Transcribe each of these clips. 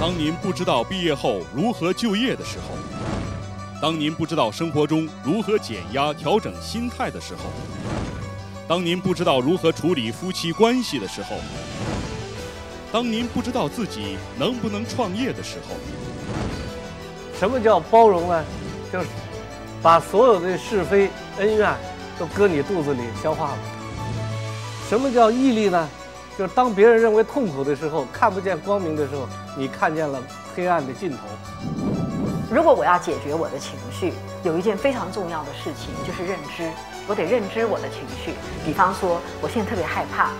当您不知道毕业后如何就业的时候，当您不知道生活中如何减压、调整心态的时候，当您不知道如何处理夫妻关系的时候，当您不知道自己能不能创业的时候，什么叫包容呢？就是把所有的是非恩怨都搁你肚子里消化了。什么叫毅力呢？就是当别人认为痛苦的时候，看不见光明的时候，你看见了黑暗的尽头。如果我要解决我的情绪，有一件非常重要的事情就是认知，我得认知我的情绪。比方说，我现在特别害怕，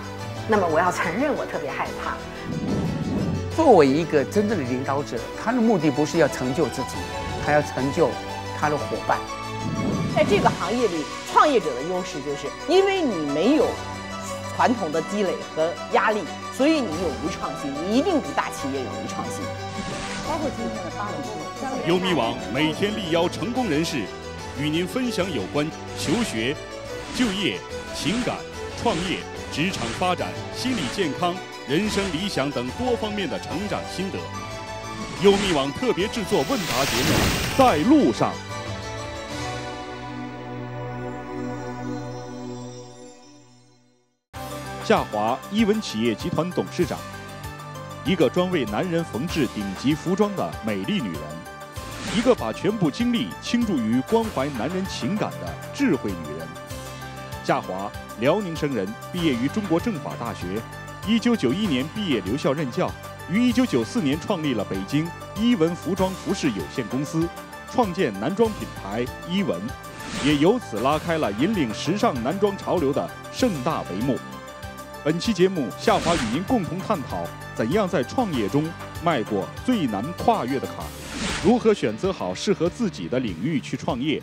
那么我要承认我特别害怕。作为一个真正的领导者，他的目的不是要成就自己，他要成就他的伙伴。在这个行业里，创业者的优势就是因为你没有传统的积累和压力，所以你勇于创新，你一定比大企业勇于创新。包括今天的八零后，优米网每天力邀成功人士，与您分享有关求学、就业、情感、创业、职场发展、心理健康。人生理想等多方面的成长心得，优米网特别制作问答节目《在路上》。夏华伊文企业集团董事长，一个专为男人缝制顶级服装的美丽女人，一个把全部精力倾注于关怀男人情感的智慧女人。夏华，辽宁生人，毕业于中国政法大学。一九九一年毕业留校任教，于一九九四年创立了北京伊文服装服饰有限公司，创建男装品牌伊文，也由此拉开了引领时尚男装潮流的盛大帷幕。本期节目，夏华与您共同探讨怎样在创业中迈过最难跨越的坎，如何选择好适合自己的领域去创业。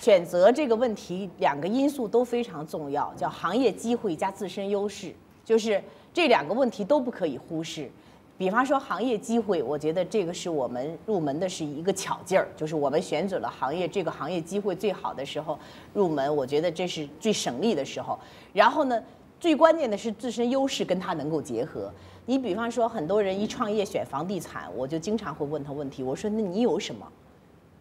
选择这个问题，两个因素都非常重要，叫行业机会加自身优势，就是。这两个问题都不可以忽视，比方说行业机会，我觉得这个是我们入门的是一个巧劲儿，就是我们选准了行业这个行业机会最好的时候入门，我觉得这是最省力的时候。然后呢，最关键的是自身优势跟他能够结合。你比方说，很多人一创业选房地产，我就经常会问他问题，我说那你有什么？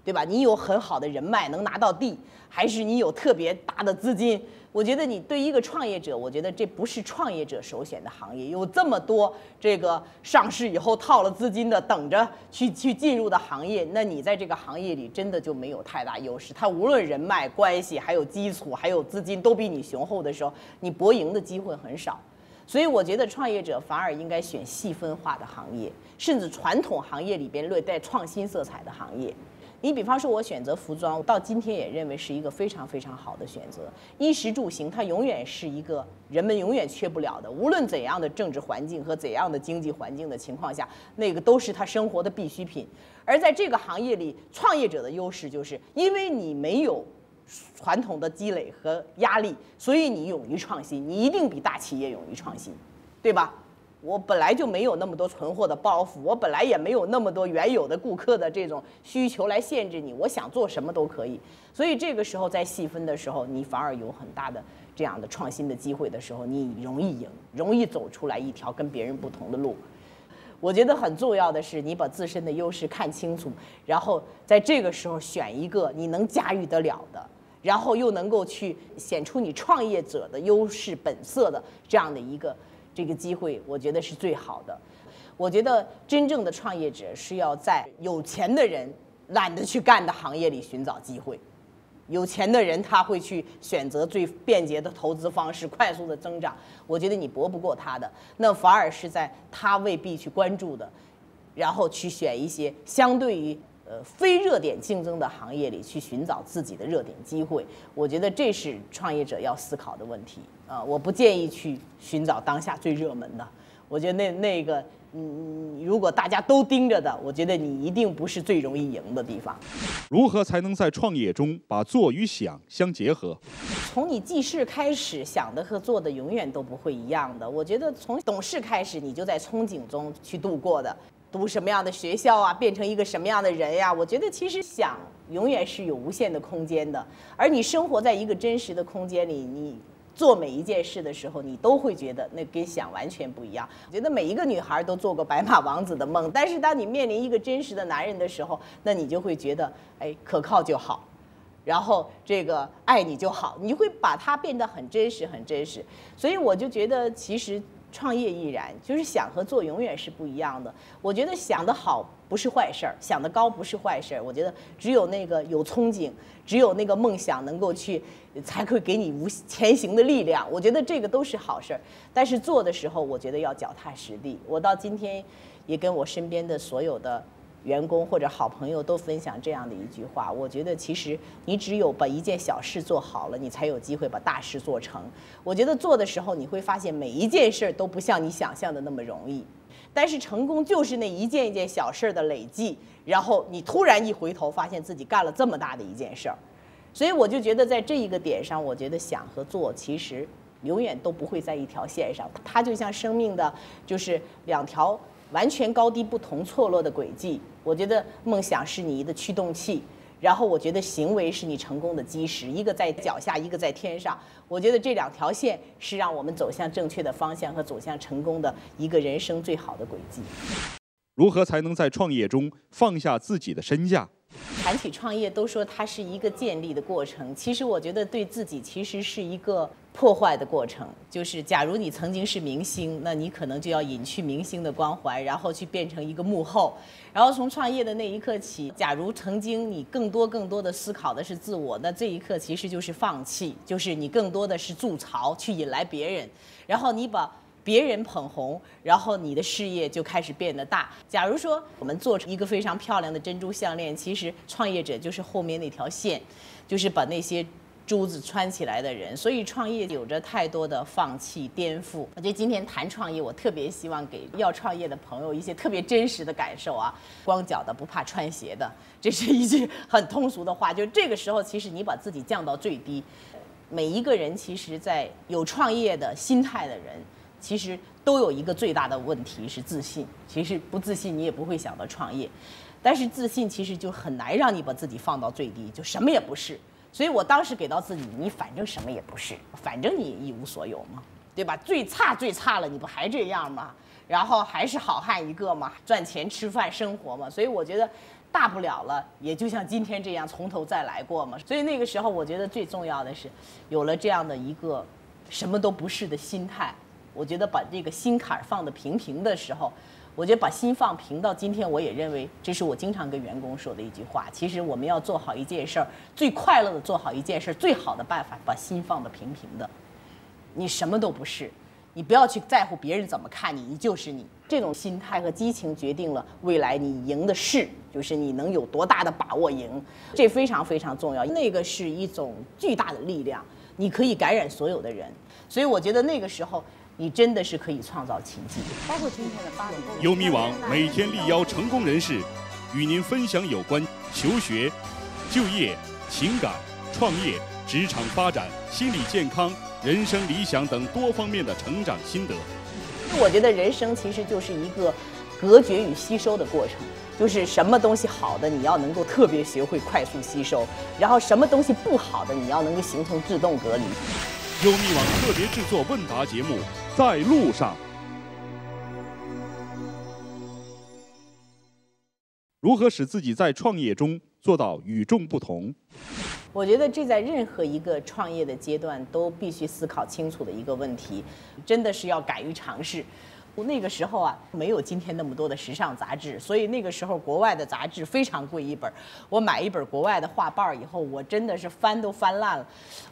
对吧？你有很好的人脉能拿到地，还是你有特别大的资金？我觉得你对一个创业者，我觉得这不是创业者首选的行业。有这么多这个上市以后套了资金的，等着去去进入的行业，那你在这个行业里真的就没有太大优势。他无论人脉关系，还有基础，还有资金都比你雄厚的时候，你博赢的机会很少。所以我觉得创业者反而应该选细分化的行业，甚至传统行业里边略带创新色彩的行业。你比方说，我选择服装，到今天也认为是一个非常非常好的选择。衣食住行，它永远是一个人们永远缺不了的。无论怎样的政治环境和怎样的经济环境的情况下，那个都是他生活的必需品。而在这个行业里，创业者的优势就是因为你没有传统的积累和压力，所以你勇于创新，你一定比大企业勇于创新，对吧？我本来就没有那么多存货的包袱，我本来也没有那么多原有的顾客的这种需求来限制你，我想做什么都可以。所以这个时候在细分的时候，你反而有很大的这样的创新的机会的时候，你容易赢，容易走出来一条跟别人不同的路。我觉得很重要的是，你把自身的优势看清楚，然后在这个时候选一个你能驾驭得了的，然后又能够去显出你创业者的优势本色的这样的一个。这个机会，我觉得是最好的。我觉得真正的创业者是要在有钱的人懒得去干的行业里寻找机会。有钱的人他会去选择最便捷的投资方式，快速的增长。我觉得你搏不过他的，那反而是在他未必去关注的，然后去选一些相对于。呃，非热点竞争的行业里去寻找自己的热点机会，我觉得这是创业者要思考的问题啊！我不建议去寻找当下最热门的，我觉得那那个，嗯，如果大家都盯着的，我觉得你一定不是最容易赢的地方。如何才能在创业中把做与想相结合？从你记事开始，想的和做的永远都不会一样的。我觉得从懂事开始，你就在憧憬中去度过的。读什么样的学校啊？变成一个什么样的人呀？我觉得其实想永远是有无限的空间的，而你生活在一个真实的空间里，你做每一件事的时候，你都会觉得那跟想完全不一样。我觉得每一个女孩都做过白马王子的梦，但是当你面临一个真实的男人的时候，那你就会觉得，哎，可靠就好，然后这个爱你就好，你会把它变得很真实，很真实。所以我就觉得，其实创业亦然，就是想和做永远是不一样的。我觉得想得好不是坏事儿，想得高不是坏事儿。我觉得只有那个有憧憬，只有那个梦想能够去，才会给你无前行的力量。我觉得这个都是好事儿。但是做的时候，我觉得要脚踏实地。我到今天也跟我身边的所有的。员工或者好朋友都分享这样的一句话，我觉得其实你只有把一件小事做好了，你才有机会把大事做成。我觉得做的时候你会发现每一件事都不像你想象的那么容易，但是成功就是那一件一件小事的累计，然后你突然一回头发现自己干了这么大的一件事儿，所以我就觉得在这一个点上，我觉得想和做其实永远都不会在一条线上，它就像生命的，就是两条。完全高低不同、错落的轨迹。我觉得梦想是你的驱动器，然后我觉得行为是你成功的基石。一个在脚下，一个在天上。我觉得这两条线是让我们走向正确的方向和走向成功的一个人生最好的轨迹。如何才能在创业中放下自己的身价？谈起创业，都说它是一个建立的过程。其实我觉得对自己其实是一个破坏的过程。就是假如你曾经是明星，那你可能就要隐去明星的光环，然后去变成一个幕后。然后从创业的那一刻起，假如曾经你更多更多的思考的是自我，那这一刻其实就是放弃，就是你更多的是筑巢去引来别人，然后你把。别人捧红，然后你的事业就开始变得大。假如说我们做出一个非常漂亮的珍珠项链，其实创业者就是后面那条线，就是把那些珠子穿起来的人。所以创业有着太多的放弃、颠覆。我觉得今天谈创业，我特别希望给要创业的朋友一些特别真实的感受啊。光脚的不怕穿鞋的，这是一句很通俗的话。就这个时候，其实你把自己降到最低。每一个人其实，在有创业的心态的人。其实都有一个最大的问题是自信。其实不自信，你也不会想到创业。但是自信其实就很难让你把自己放到最低，就什么也不是。所以我当时给到自己，你反正什么也不是，反正你一无所有嘛，对吧？最差最差了，你不还这样吗？然后还是好汉一个嘛，赚钱吃饭生活嘛。所以我觉得大不了了，也就像今天这样从头再来过嘛。所以那个时候，我觉得最重要的是有了这样的一个什么都不是的心态。我觉得把这个心坎放得平平的时候，我觉得把心放平到今天，我也认为这是我经常跟员工说的一句话。其实我们要做好一件事儿，最快乐的做好一件事儿，最好的办法，把心放得平平的。你什么都不是，你不要去在乎别人怎么看你，你就是你。这种心态和激情决定了未来你赢的是，就是你能有多大的把握赢，这非常非常重要。那个是一种巨大的力量，你可以感染所有的人。所以我觉得那个时候。你真的是可以创造奇迹。包括今天的八点。优米网每天力邀成功人士，与您分享有关求学、就业、情感、创业、职场发展、心理健康、人生理想等多方面的成长心得。我觉得人生其实就是一个隔绝与吸收的过程，就是什么东西好的，你要能够特别学会快速吸收；然后什么东西不好的，你要能够形成自动隔离。优米网特别制作问答节目。在路上，如何使自己在创业中做到与众不同？我觉得这在任何一个创业的阶段都必须思考清楚的一个问题，真的是要敢于尝试。那个时候啊，没有今天那么多的时尚杂志，所以那个时候国外的杂志非常贵一本。我买一本国外的画报以后，我真的是翻都翻烂了。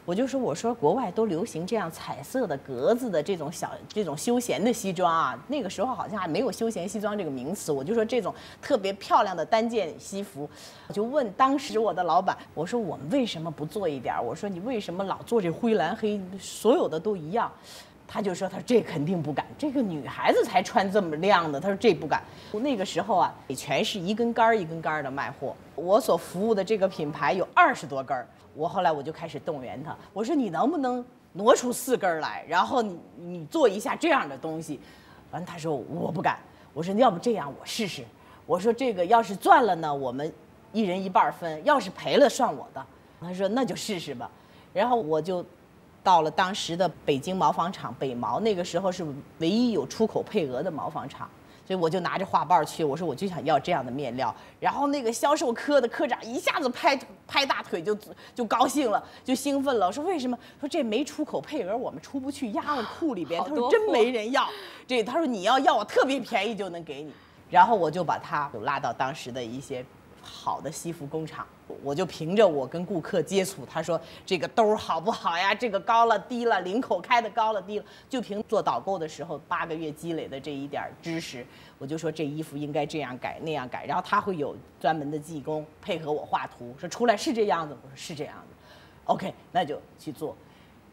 我就说，我说国外都流行这样彩色的格子的这种小这种休闲的西装啊。那个时候好像还没有休闲西装这个名词。我就说这种特别漂亮的单件西服，我就问当时我的老板，我说我们为什么不做一点？我说你为什么老做这灰蓝黑，所有的都一样？他就说：“他说这肯定不敢，这个女孩子才穿这么亮的。他说这不敢。那个时候啊，全是一根杆儿一根杆儿的卖货。我所服务的这个品牌有二十多根儿。我后来我就开始动员他，我说你能不能挪出四根儿来，然后你你做一下这样的东西。完了，他说我不敢。我说要不这样，我试试。我说这个要是赚了呢，我们一人一半分；要是赔了，算我的。他说那就试试吧。然后我就。”到了当时的北京毛纺厂北毛，那个时候是唯一有出口配额的毛纺厂。所以我就拿着画报去，我说我就想要这样的面料。然后那个销售科的科长一下子拍拍大腿就就高兴了，就兴奋了，说为什么？说这没出口配额，我们出不去，压了库里边。他说真没人要。这他说你要要我特别便宜就能给你。然后我就把他拉到当时的一些。好的西服工厂，我就凭着我跟顾客接触，他说这个兜好不好呀？这个高了低了，领口开的高了低了，就凭做导购的时候八个月积累的这一点知识，我就说这衣服应该这样改那样改，然后他会有专门的技工配合我画图，说出来是这样子，我说是这样子，OK，那就去做，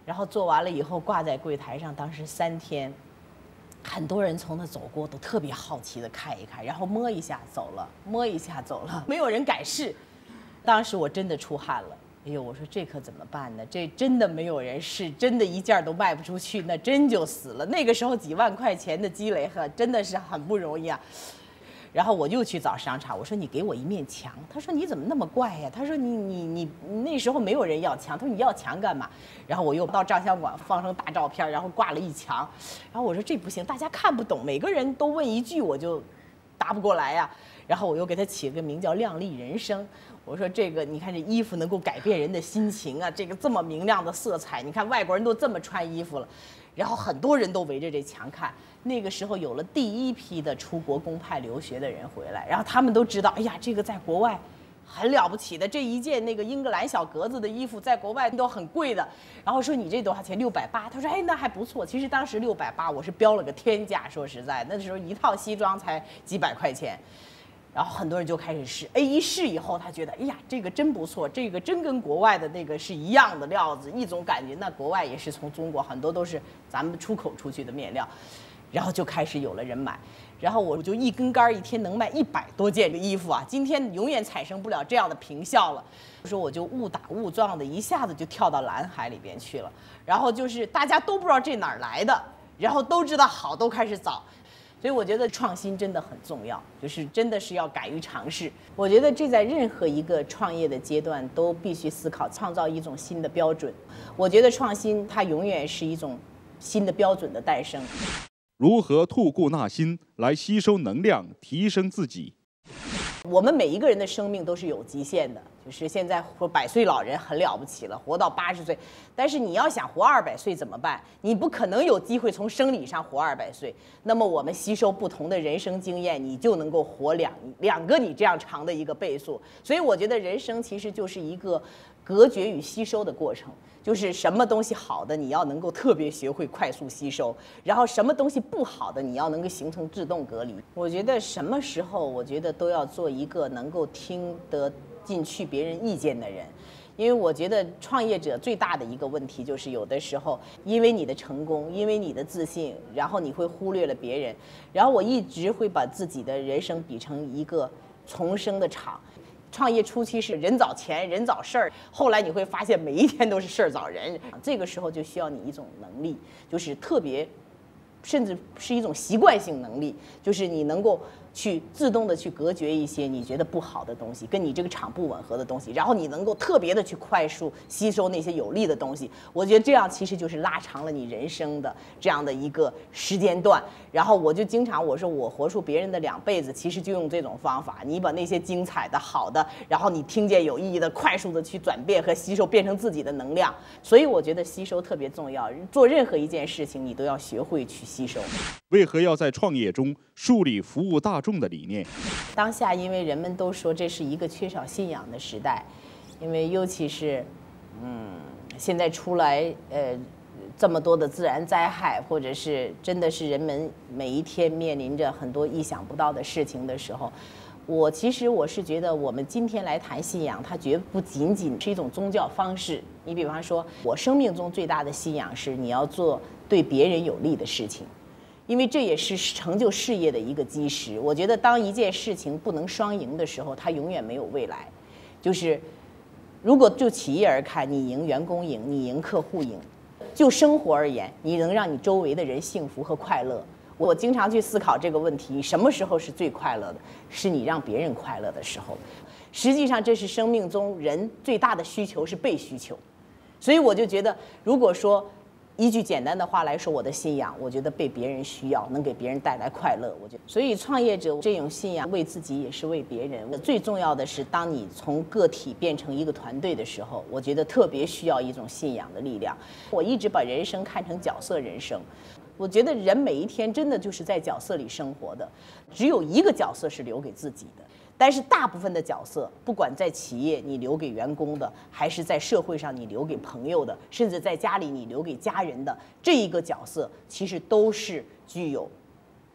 然后做完了以后挂在柜台上，当时三天。很多人从那走过，都特别好奇的看一看，然后摸一下走了，摸一下走了，没有人敢试。当时我真的出汗了，哎呦，我说这可怎么办呢？这真的没有人试，真的一件都卖不出去，那真就死了。那个时候几万块钱的积累，很真的是很不容易啊。然后我又去找商场，我说你给我一面墙。他说你怎么那么怪呀？他说你你你那时候没有人要墙，他说你要墙干嘛？然后我又到照相馆放上大照片，然后挂了一墙。然后我说这不行，大家看不懂，每个人都问一句我就答不过来呀。然后我又给他起了个名叫“靓丽人生”。我说这个你看这衣服能够改变人的心情啊，这个这么明亮的色彩，你看外国人都这么穿衣服了。然后很多人都围着这墙看。那个时候有了第一批的出国公派留学的人回来，然后他们都知道，哎呀，这个在国外很了不起的，这一件那个英格兰小格子的衣服在国外都很贵的。然后说你这多少钱？六百八。他说，哎，那还不错。其实当时六百八我是标了个天价，说实在，那时候一套西装才几百块钱。然后很多人就开始试，哎，一试以后他觉得，哎呀，这个真不错，这个真跟国外的那个是一样的料子，一种感觉。那国外也是从中国很多都是咱们出口出去的面料，然后就开始有了人买。然后我就一根杆儿一天能卖一百多件的衣服啊，今天永远产生不了这样的平效了。说我就误打误撞的一下子就跳到蓝海里边去了，然后就是大家都不知道这哪儿来的，然后都知道好，都开始找。所以我觉得创新真的很重要，就是真的是要敢于尝试。我觉得这在任何一个创业的阶段都必须思考，创造一种新的标准。我觉得创新它永远是一种新的标准的诞生。如何吐故纳新来吸收能量，提升自己？我们每一个人的生命都是有极限的，就是现在说百岁老人很了不起了，活到八十岁，但是你要想活二百岁怎么办？你不可能有机会从生理上活二百岁。那么我们吸收不同的人生经验，你就能够活两两个你这样长的一个倍数。所以我觉得人生其实就是一个。隔绝与吸收的过程，就是什么东西好的，你要能够特别学会快速吸收；然后什么东西不好的，你要能够形成自动隔离。我觉得什么时候，我觉得都要做一个能够听得进去别人意见的人，因为我觉得创业者最大的一个问题就是，有的时候因为你的成功，因为你的自信，然后你会忽略了别人。然后我一直会把自己的人生比成一个重生的场。创业初期是人找钱，人找事儿，后来你会发现每一天都是事儿找人。这个时候就需要你一种能力，就是特别，甚至是一种习惯性能力，就是你能够。去自动的去隔绝一些你觉得不好的东西，跟你这个场不吻合的东西，然后你能够特别的去快速吸收那些有利的东西。我觉得这样其实就是拉长了你人生的这样的一个时间段。然后我就经常我说我活出别人的两辈子，其实就用这种方法。你把那些精彩的好的，然后你听见有意义的，快速的去转变和吸收，变成自己的能量。所以我觉得吸收特别重要。做任何一件事情，你都要学会去吸收。为何要在创业中树立服务大众的理念？当下，因为人们都说这是一个缺少信仰的时代，因为尤其是，嗯，现在出来呃这么多的自然灾害，或者是真的是人们每一天面临着很多意想不到的事情的时候，我其实我是觉得，我们今天来谈信仰，它绝不仅仅是一种宗教方式。你比方说，我生命中最大的信仰是你要做对别人有利的事情。因为这也是成就事业的一个基石。我觉得，当一件事情不能双赢的时候，它永远没有未来。就是，如果就企业而看，你赢员工赢，你赢客户赢；就生活而言，你能让你周围的人幸福和快乐。我经常去思考这个问题：什么时候是最快乐的？是你让别人快乐的时候。实际上，这是生命中人最大的需求，是被需求。所以我就觉得，如果说一句简单的话来说，我的信仰，我觉得被别人需要，能给别人带来快乐。我觉得，所以创业者这种信仰，为自己也是为别人。最重要的是，当你从个体变成一个团队的时候，我觉得特别需要一种信仰的力量。我一直把人生看成角色人生，我觉得人每一天真的就是在角色里生活的，只有一个角色是留给自己的。但是大部分的角色，不管在企业你留给员工的，还是在社会上你留给朋友的，甚至在家里你留给家人的这一个角色，其实都是具有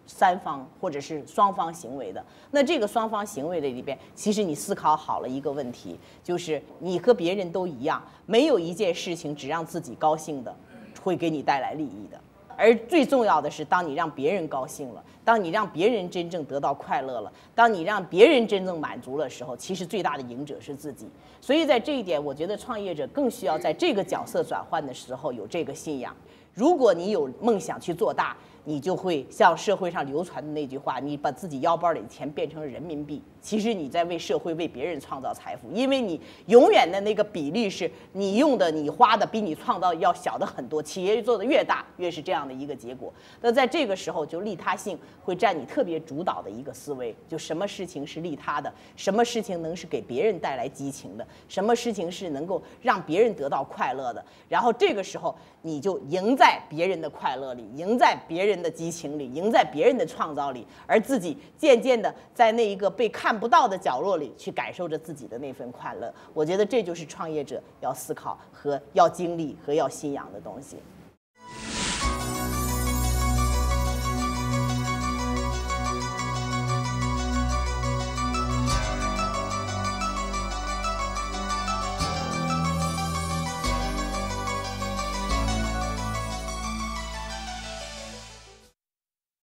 三方或者是双方行为的。那这个双方行为的里边，其实你思考好了一个问题，就是你和别人都一样，没有一件事情只让自己高兴的，会给你带来利益的。而最重要的是，当你让别人高兴了，当你让别人真正得到快乐了，当你让别人真正满足的时候，其实最大的赢者是自己。所以在这一点，我觉得创业者更需要在这个角色转换的时候有这个信仰。如果你有梦想去做大。你就会像社会上流传的那句话，你把自己腰包里的钱变成人民币，其实你在为社会、为别人创造财富，因为你永远的那个比例是你用的、你花的比你创造要小的很多。企业做的越大，越是这样的一个结果。那在这个时候，就利他性会占你特别主导的一个思维，就什么事情是利他的，什么事情能是给别人带来激情的，什么事情是能够让别人得到快乐的，然后这个时候你就赢在别人的快乐里，赢在别人。人的激情里，赢在别人的创造里，而自己渐渐的在那一个被看不到的角落里去感受着自己的那份快乐。我觉得这就是创业者要思考和要经历和要信仰的东西。